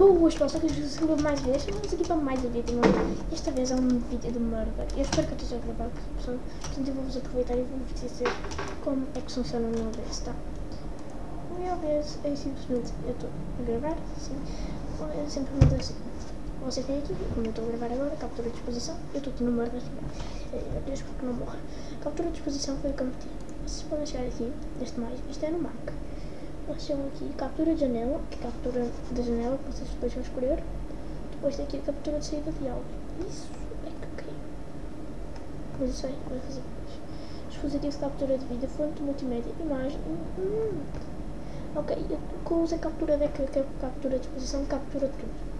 Boas, pessoal, que eu escrevo mais vezes. Vamos aqui para mais um vídeo. Esta vez é um vídeo de murder. Eu espero que eu esteja a gravar. pessoal. Portanto, eu vou-vos aproveitar e vou-vos dizer como é que funciona o meu OBS, tá? O meu OBS é simplesmente. Eu estou a gravar, assim. É simplesmente assim. Você tem aqui, como eu estou a gravar agora, captura de exposição. Eu estou aqui no murder. É, eu espero que não morra. Captura de exposição foi o que eu meti. Vocês podem chegar aqui, neste mais. Isto é no Mac temos aqui captura de janela, que captura da janela que vocês depois vão escolher. Depois tem aqui a captura de saída de áudio. Isso é que eu quero. Mas isso aí, vai fazer depois. Dispositivo de captura de vídeo, fonte multimédia, imagem. Hum. Ok, o que uso é captura de que captura de exposição, captura de tudo.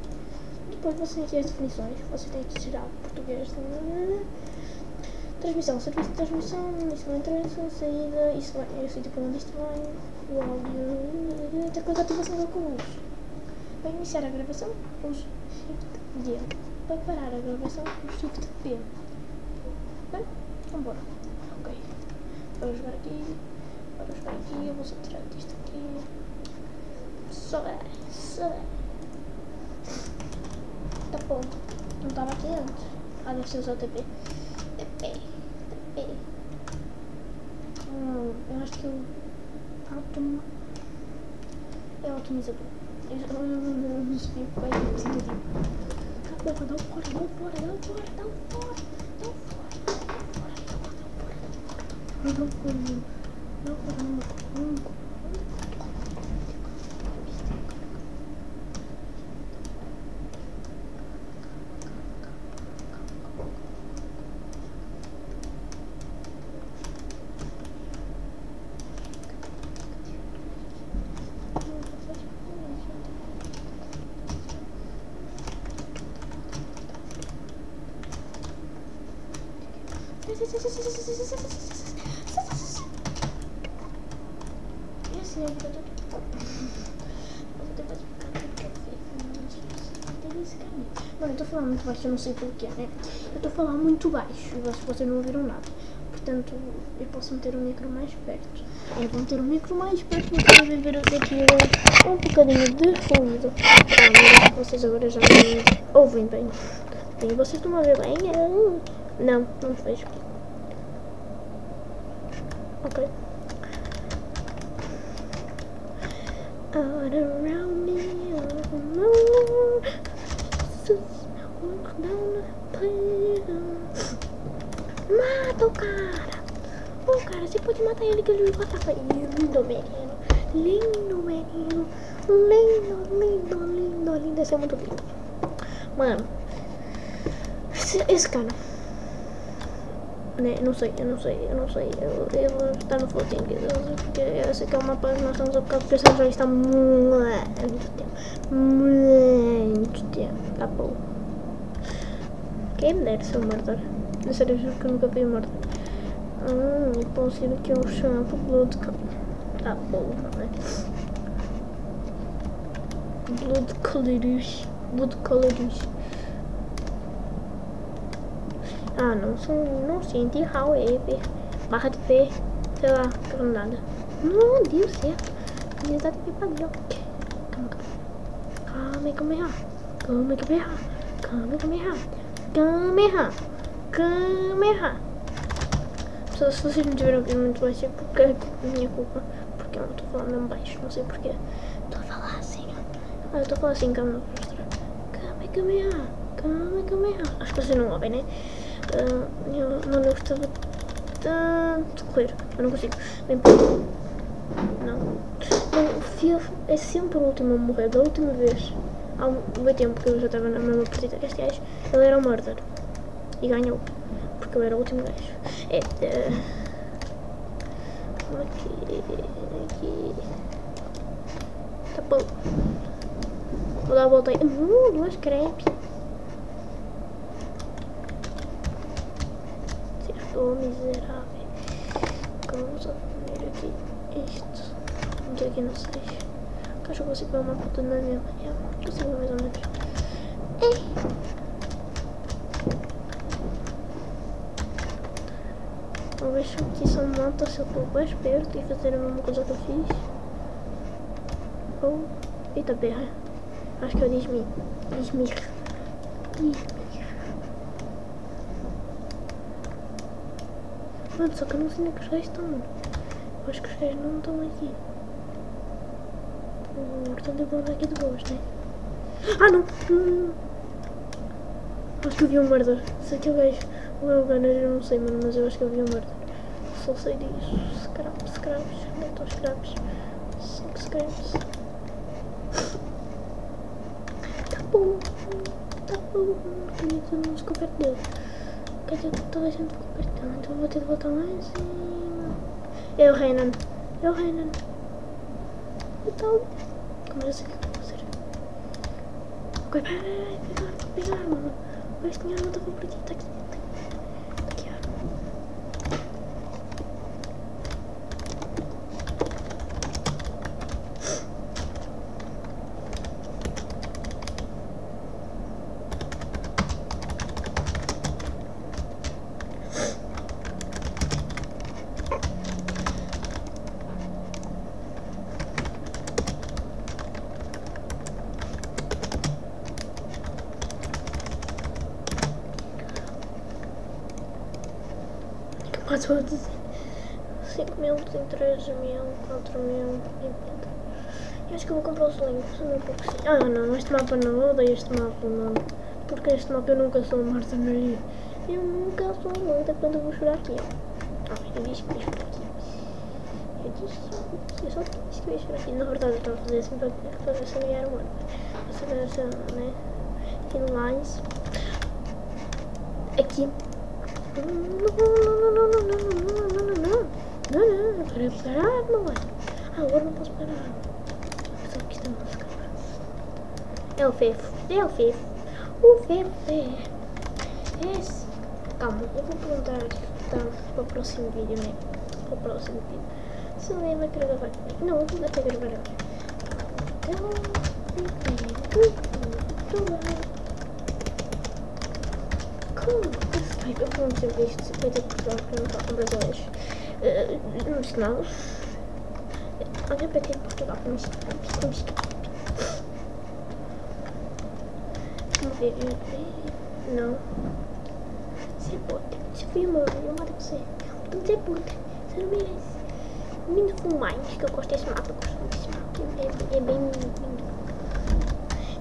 Depois você tem aqui as definições, você tem que geral português. Transmissão, serviço de transmissão, isso vai entrar, saída, isso vai, eu sei tipo onde isto vai, o áudio, até quando ativação do curso. Para iniciar a gravação, use Shift D. Para parar a gravação, use Shift P. Bem, vambora. Ok. Vamos jogar aqui, vamos jogar aqui, eu vou só tirar aqui. Sobe, sobe. Tá bom. Não estava aqui antes. Ah, deve ser o seu TP. TP. Hum, eu acho que o autom... é o atomizador. Eu não sei qual é o sentido. Dá fora, dá fora, dá fora, dá fora, dá fora, dá fora, dá fora, dá fora, dá fora, dá fora, dá fora, dá fora, Mano, eu tô falando muito baixo, eu não sei porquê, né? Eu tô falando muito baixo e vocês não ouviram nada. Portanto, eu posso meter o micro mais perto. Eu vou meter o micro mais perto para poder ver daqui um bocadinho de ruído. Vocês agora já me ouvem bem. E vocês estão a ver bem? Não, não vejo. Ok. All around me, all around walk down the Mata o cara! Ô oh, cara, você pode matar ele que ele vai atacar. Lindo menino, lindo menino, lindo, lindo, lindo, lindo. Esse é muito lindo. Mano, esse, esse cara né? Não sei, eu não sei, eu não sei. Eu, eu vou estar no floating, porque eu sei que é uma página, estamos a bocado, porque já está muito tempo. Muito tempo. Tá bom. Quem me dera ser mordor? Na sério, eu que eu nunca vi mordor. Hum, e posso ir aqui ao shampoo Blood Tá bom, não é? Blood Colors. Blood Colors. Ah, não, não senti how ever. Barra de P, sei lá, nada. Não deu certo. Exato que pariu. Calma, calma. Calma, calma, calma. Calma, calma. Calma, calma. Pessoal, se vocês não tiveram ouvido muito baixo, é porque é minha culpa. Porque eu não estou falando mesmo baixo, não sei porquê. Estou a falar assim. Ah, eu estou a falar assim, calma, calma, calma. Calma, calma. Acho que vocês não ouvem, né? Uh, eu não gostava tanto de correr. Eu não consigo. Por... Não. O Fio é sempre o último a morrer. Da última vez, há um tempo que eu já estava na mesma partida que este gajo, ele era o murder. E ganhou. Porque eu era o último gajo. É. Uh... Aqui. Aqui. Tá bom. Vou dar a volta aí. Uh, duas crepes. Ô miserável. Vamos ver aqui isto. Vamos aqui no 6. Acho que eu consigo ver uma foto na minha manhã. Consigo mais ou menos. Ei! Ver se aqui só mata se eu for mais perto e fazer a mesma coisa que eu fiz. Ou. Oh. Eita berra. Acho que é o Dismir. Dismir. Só que eu não sei onde é que os gajos estão. Eu acho que os gajos não estão aqui. Portanto, eu vou andar aqui de boas, né? Ah, não! Hum. Acho que eu vi um murder. Se aquele gajo o gunner, eu não sei, mano, mas eu acho que eu vi um murder. Só sei disso. Scraps, scraps, meto aos scraps. 5 scraps. Tá bom. Tá bom. Queria que eu não ficou perto dele. Quer dizer que toda a gente ficou perto então vou ter de voltar lá em cima. É o Renan. É o Renan. Então, como eu sei que eu vou fazer. Ok, peraí, peraí, pegar, pegar, mano. Mas tinha arma, tava por aqui, tá aqui. 14, 5 mil, 3 mil, 4 mil, Eu acho que vou comprar os links, um pouco assim. Ah não, este mapa não, eu odeio este mapa não. Porque este mapa eu nunca sou uma artesanaria. Eu nunca sou uma, até quando eu vou chorar aqui. Ah, eu disse que ia chorar aqui. Eu disse, eu só disse que ia chorar aqui. Na verdade eu estava a fazer assim para, para ver se eu ia armar. Para saber se, né? Aqui no Lines. Aqui não, não, não, não, não, Agora não posso parar. Só que não, não, É o Fefo, é o Fefo. O Fefo é. Esse. Calma, eu vou perguntar tá, para o próximo vídeo, né? Para o próximo vídeo. Se não não, não, gravar não, Não, eu vou até gravar agora. Então, não, não eu vou dizer isto 50 pessoas que não tocam brasileiros. Uh, no sinal. Olha para ter Portugal como Skype. Como Skype. Vamos ver. Não. Você é puta. Você foi amor. Eu mato você. Você é puta. Você não merece. Lindo com mais, que eu gosto desse mapa. Eu gosto desse mapa. É, é bem lindo.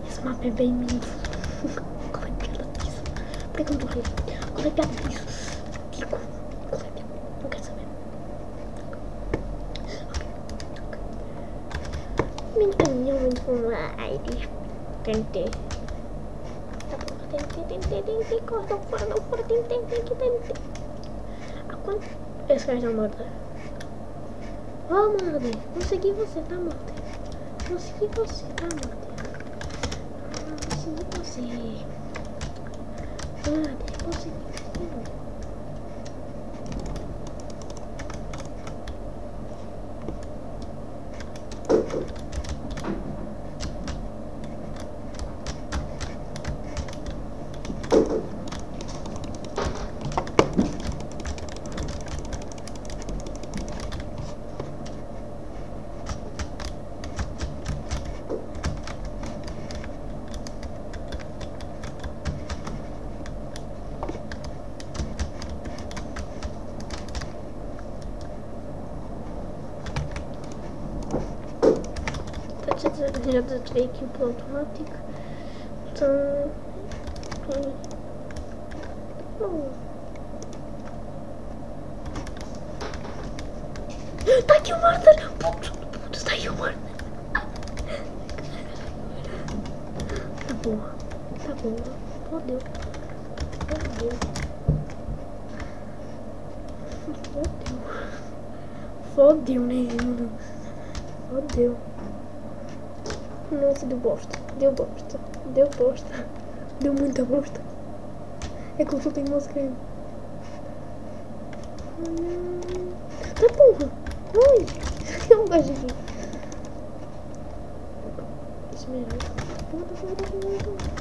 Esse mapa é bem lindo é que eu estou Qual é a piada disso? Tipo, qual é a piada? Não quero saber. Me encaminhou muito com AIDS. Tentei. Tá bom, tentei, tentei, tentei. corta não fora, não fora, tentei, tentei, tentei. Há quanto. Esse cara já morto. Ó, oh, Mordem, consegui você, tá, Mordem? Consegui você, tá, Mordem? Consegui você. うん、でも、せっかく。macie drobne dźwięki Plotmatic, to... No. tá aqui o put, taki murder! Tá bom, tá boa, fodeu, fodeu, fodeu, fodeu, né. Fodeu. Nossa, deu bosta. Deu bosta. Deu bosta. Deu muita bosta. É que eu só tenho música aí. Tá porra. Ai. É um gajo aqui. Isso mesmo.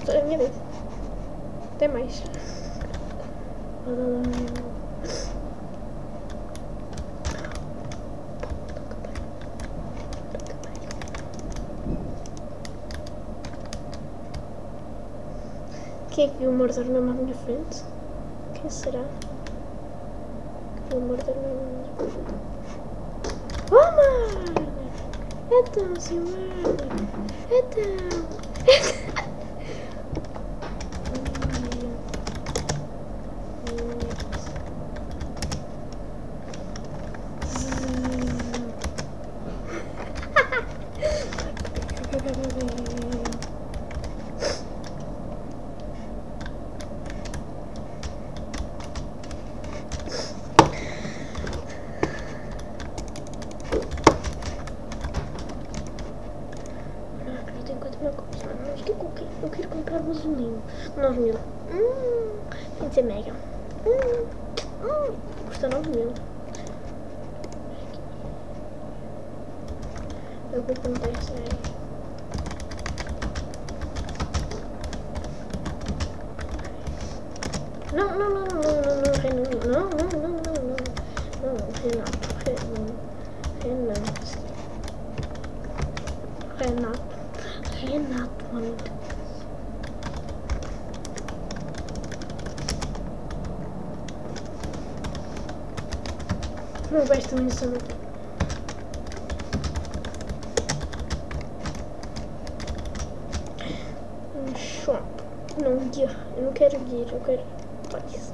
Só é a minha vez. Até mais. Quem é que viu o Mordor mesmo à minha frente? Quem será? Que o Mordor mesmo à minha frente? Oh, mano! Então, senhor Mordor! Então! Eu quero comprar o azulinho. 9 mil. Hum, tem de ser mega. Hum, hum, custa 9 mil. Eu vou comprar esse aí. Não, não, não, não, não, não, Renan, não, não, não, não, não, não, Renato, Renan, Renato, Renato, Renato, mano. Não gosto disso. Um shop. Não, guia. Eu não quero guia, eu quero toys.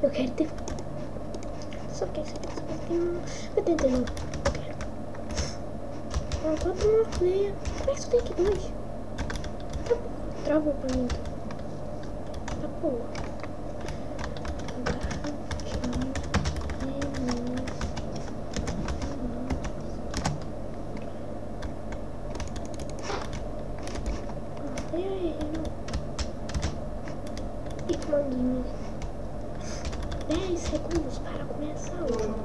Eu quero ter. Só que esse. Eu tentei não. Ah, quanto uma meia. Como é que tu tem aqui dois? Tá pra mim. Tá boa. E comandos 10 segundos para começar o jogo.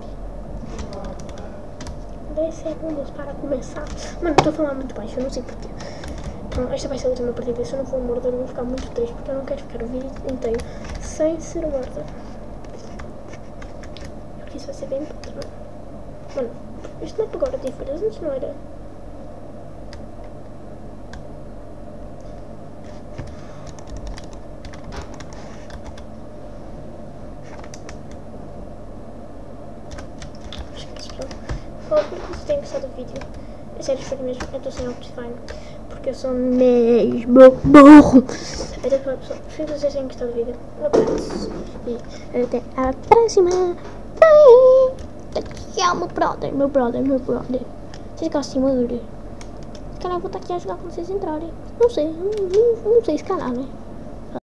10 segundos para começar. Mano, eu tô falando muito baixo, eu não sei porquê. Então, esta vai ser a última partida. Se eu não for morder, eu vou ficar muito triste porque eu não quero ficar o vídeo inteiro sem ser morda. Porque isso vai ser bem patrão. Mano, isto não é agora tem folhas, antes não era. Espero que vocês tenham gostado do vídeo. É sério, espero mesmo. Eu estou sem Optifine. Porque eu sou mesmo burro. Então pronto, pessoal. Espero que vocês tenham gostado do vídeo. Um abraço. E até a próxima. Bye. Tchau, meu brother, meu brother, meu brother. Vocês gostam de Se calhar eu vou estar aqui a jogar quando vocês entrarem. Não sei, não, não, não sei se calhar, né?